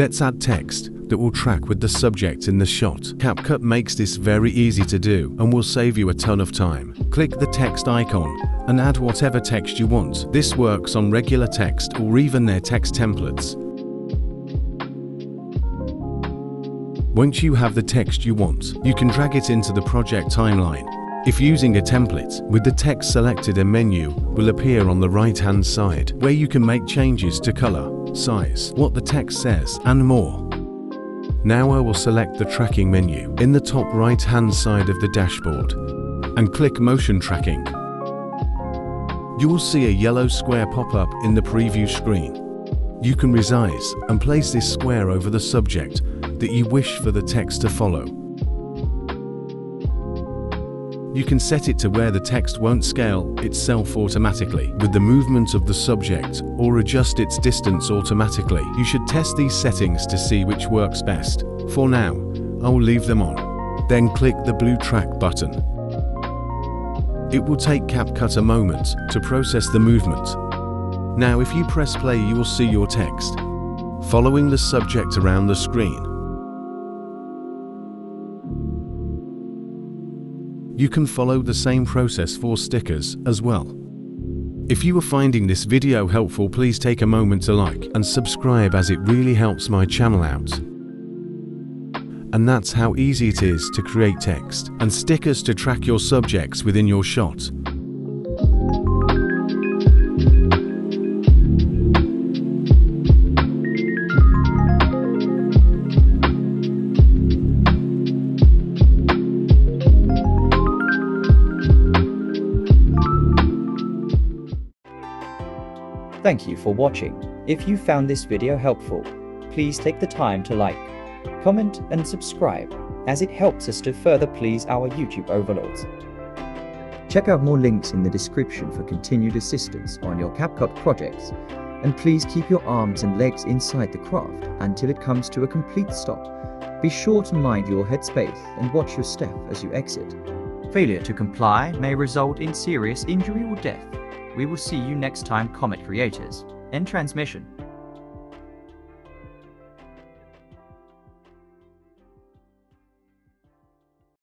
Let's add text that will track with the subject in the shot. CapCut makes this very easy to do and will save you a ton of time. Click the text icon and add whatever text you want. This works on regular text or even their text templates. Once you have the text you want, you can drag it into the project timeline. If using a template, with the text selected a menu will appear on the right hand side where you can make changes to color, size, what the text says and more. Now I will select the tracking menu in the top right hand side of the dashboard and click motion tracking. You will see a yellow square pop up in the preview screen. You can resize and place this square over the subject that you wish for the text to follow. You can set it to where the text won't scale itself automatically with the movement of the subject or adjust its distance automatically. You should test these settings to see which works best. For now, I will leave them on. Then click the blue track button. It will take CapCut a moment to process the movement. Now if you press play you will see your text, following the subject around the screen. You can follow the same process for stickers as well. If you are finding this video helpful please take a moment to like and subscribe as it really helps my channel out. And that's how easy it is to create text and stickers to track your subjects within your shot. Thank you for watching. If you found this video helpful, please take the time to like, comment and subscribe as it helps us to further please our YouTube overlords. Check out more links in the description for continued assistance on your CapCut projects and please keep your arms and legs inside the craft until it comes to a complete stop. Be sure to mind your headspace and watch your step as you exit. Failure to comply may result in serious injury or death. We will see you next time, Comet creators. End transmission.